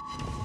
you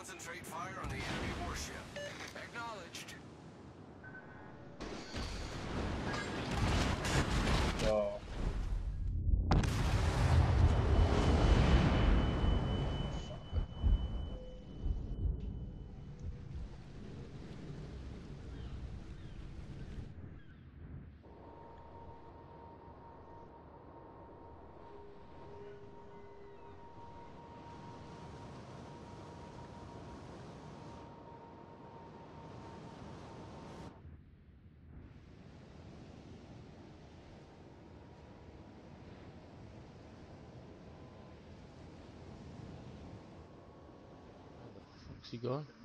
Concentrate fire on the enemy warship. Acknowledged. The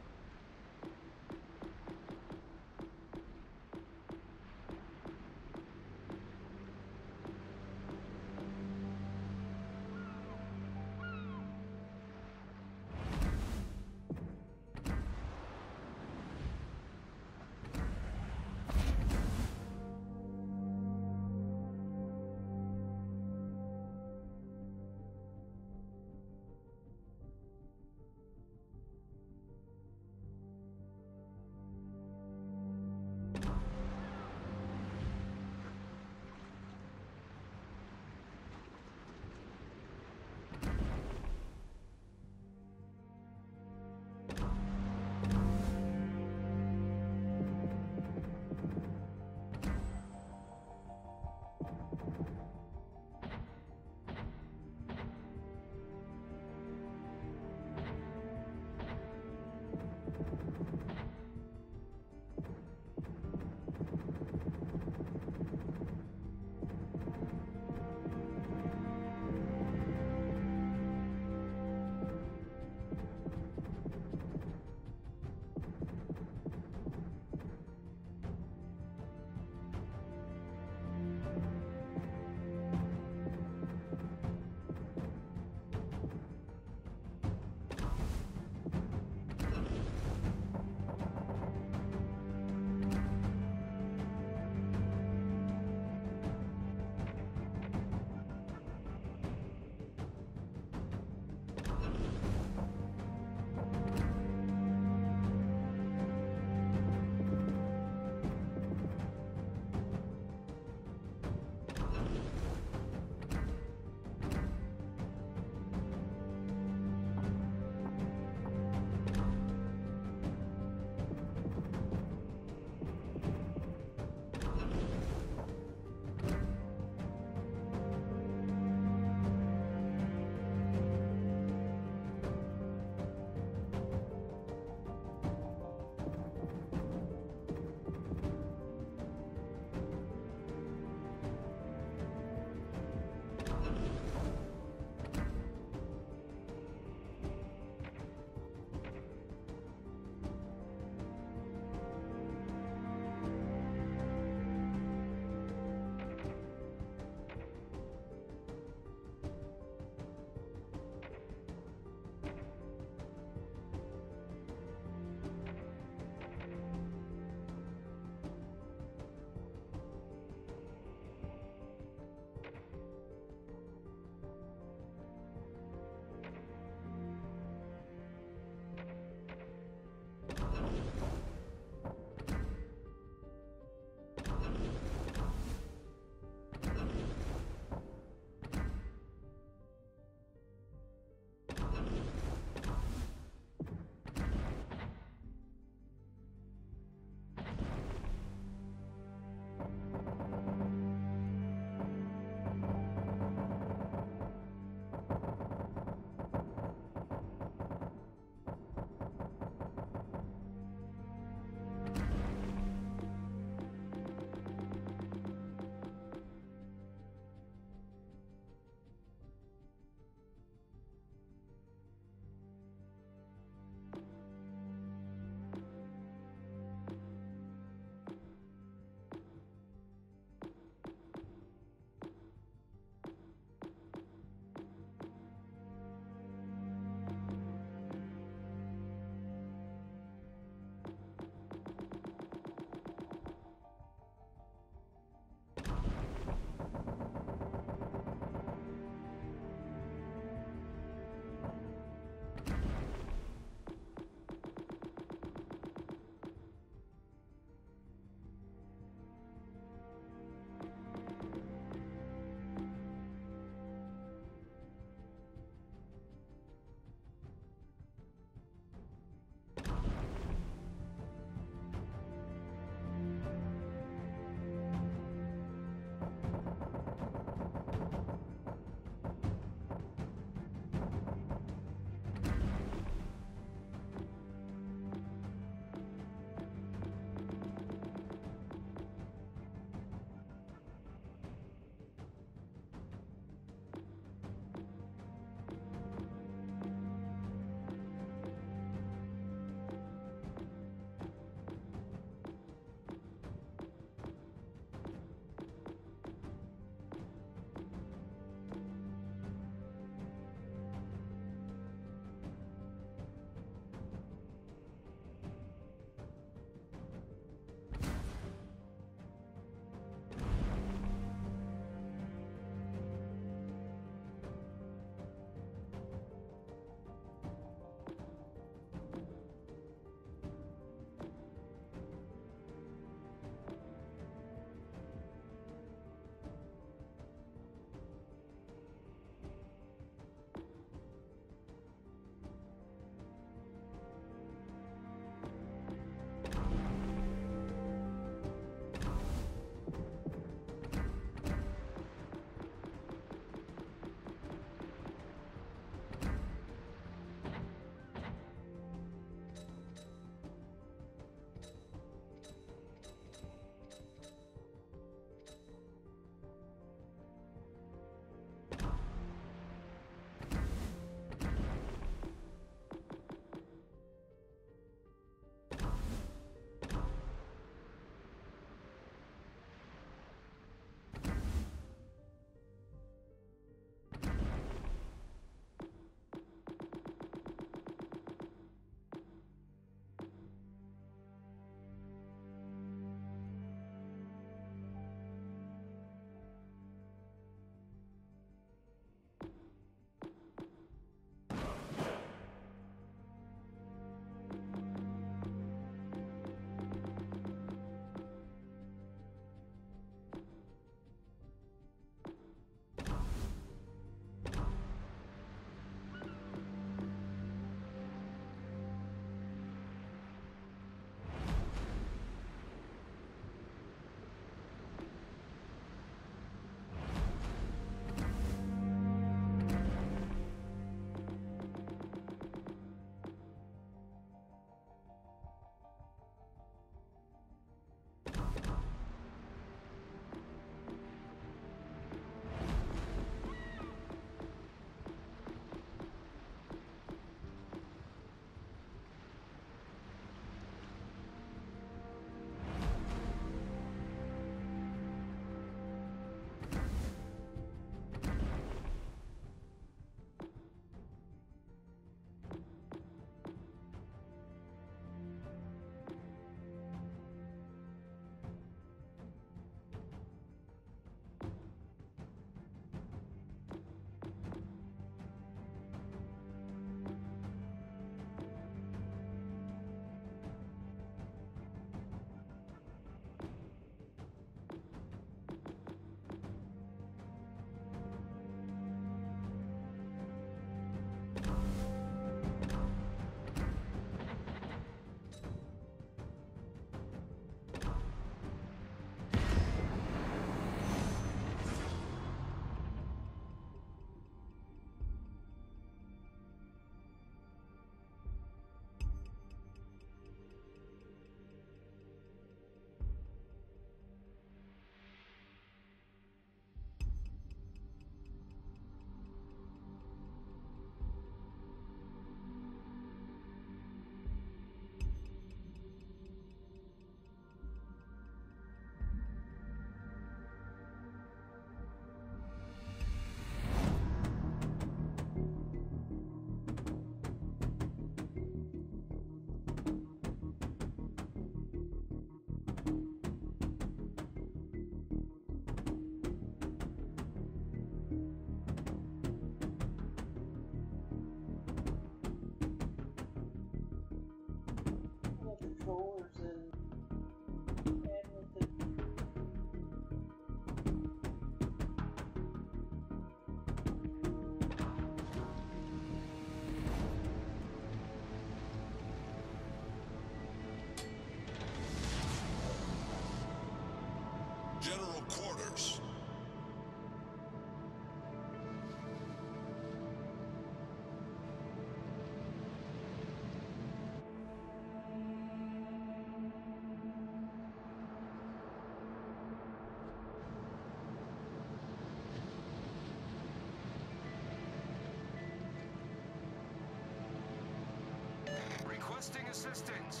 assistance.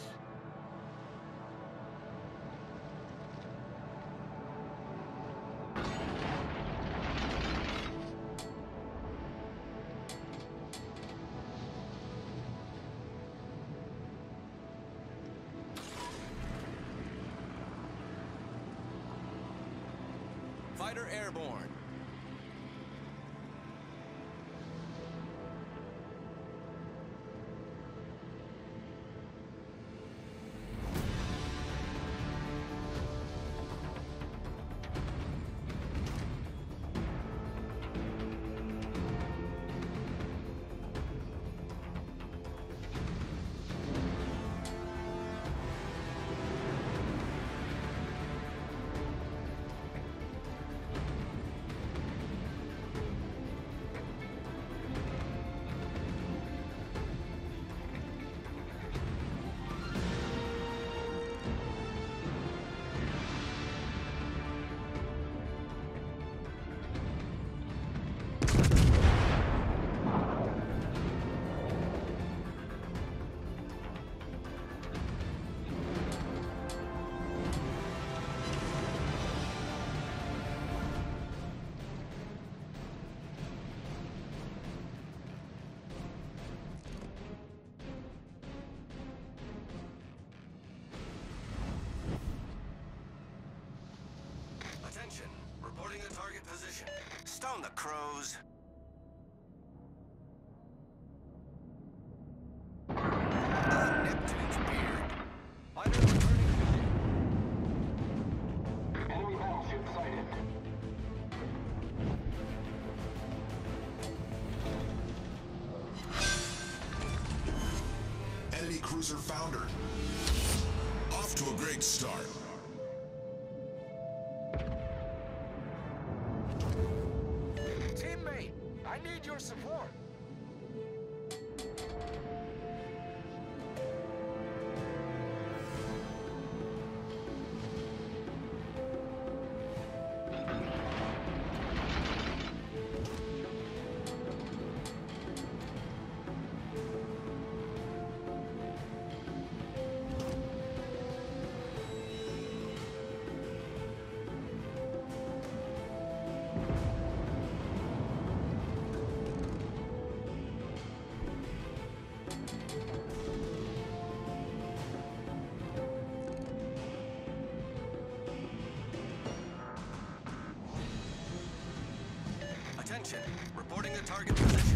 Fighter airborne. Stone the crows. Enemy cruiser foundered. Off to a great start. Reporting a target position.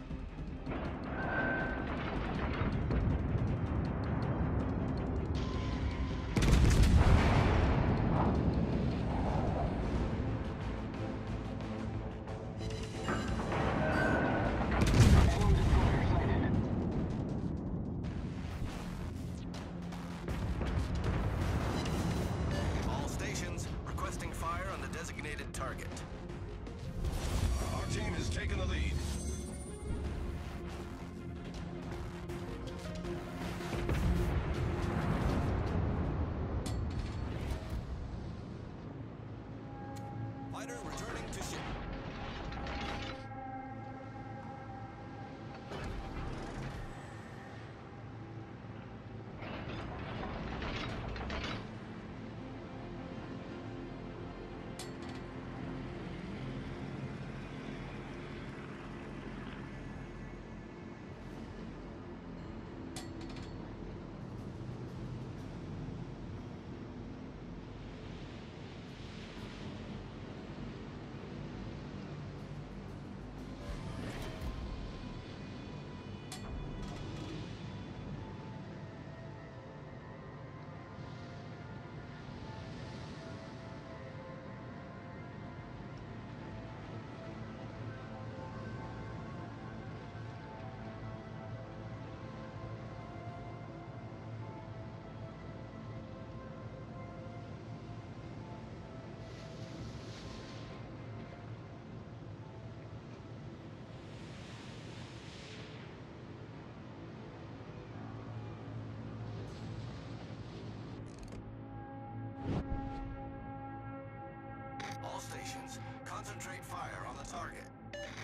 Concentrate fire on the target.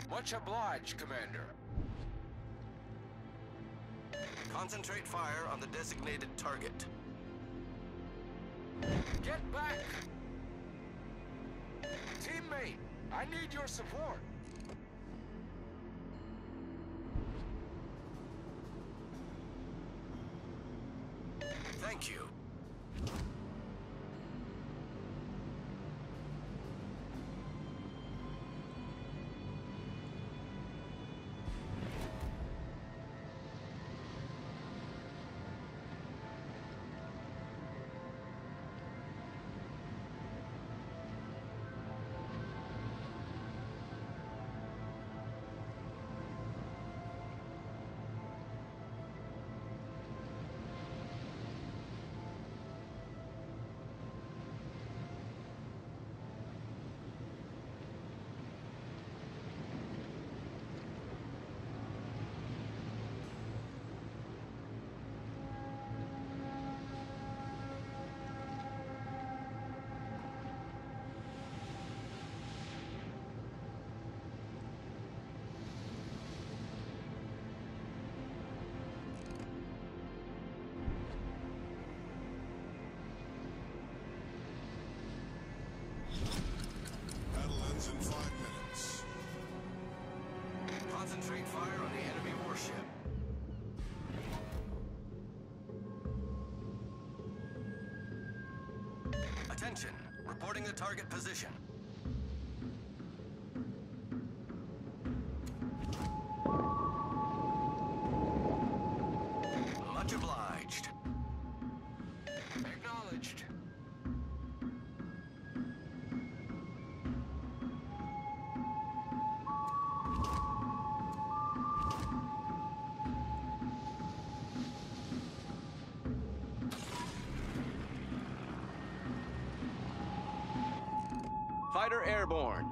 Much obliged, Commander. Concentrate fire on the designated target. Get back! Teammate, I need your support. Thank you. Attention, reporting the target position. Much obliged. Airborne.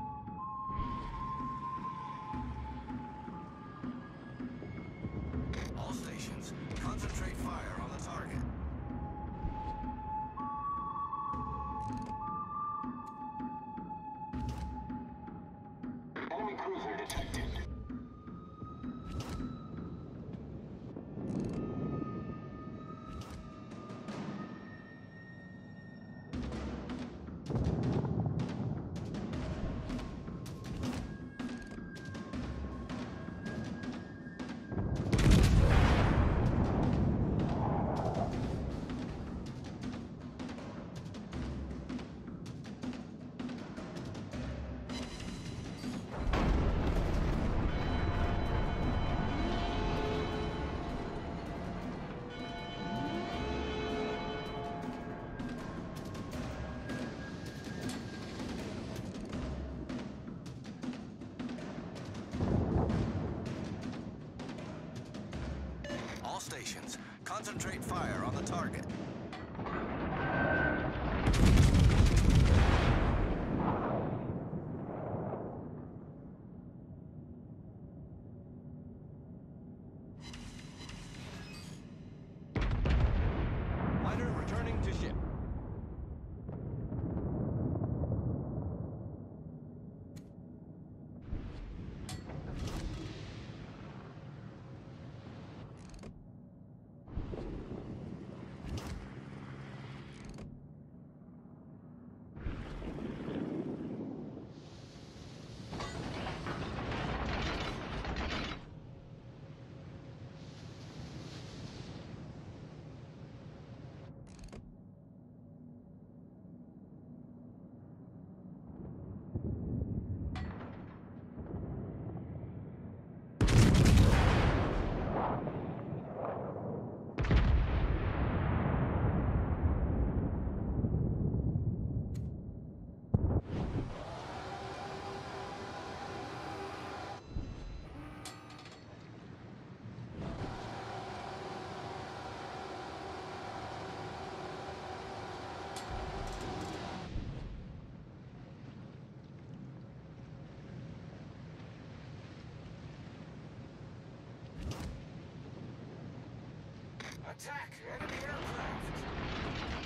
Attack enemy aircraft.